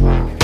Wow.